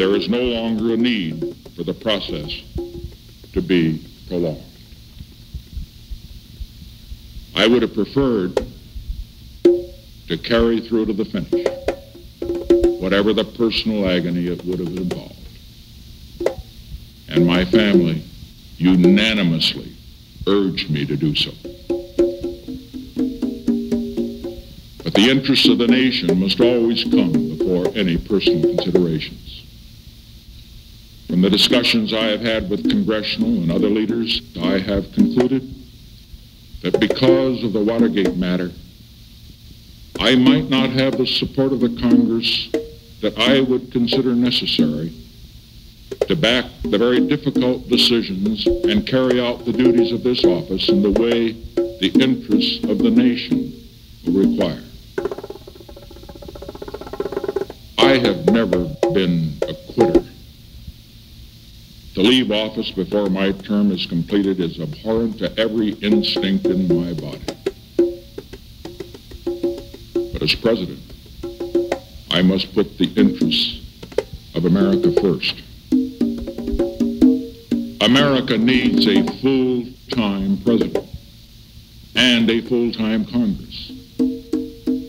there is no longer a need for the process to be prolonged. I would have preferred to carry through to the finish whatever the personal agony it would have involved. And my family unanimously urged me to do so. But the interests of the nation must always come before any personal considerations. From the discussions I have had with congressional and other leaders, I have concluded that because of the Watergate matter, I might not have the support of the Congress that I would consider necessary to back the very difficult decisions and carry out the duties of this office in the way the interests of the nation will require. I have never been a quitter. To leave office before my term is completed is abhorrent to every instinct in my body. But as president, I must put the interests of America first. America needs a full-time president and a full-time Congress,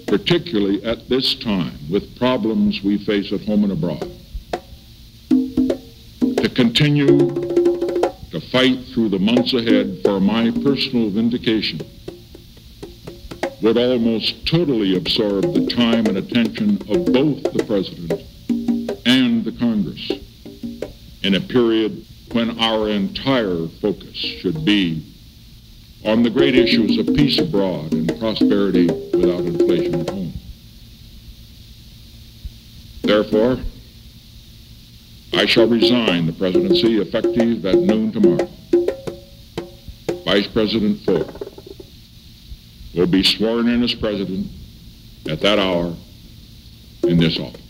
particularly at this time with problems we face at home and abroad. Continue to fight through the months ahead for my personal vindication would almost totally absorb the time and attention of both the President and the Congress in a period when our entire focus should be on the great issues of peace abroad and prosperity without inflation at home. Therefore, I shall resign the presidency effective at noon tomorrow. Vice President Ford will be sworn in as president at that hour in this office.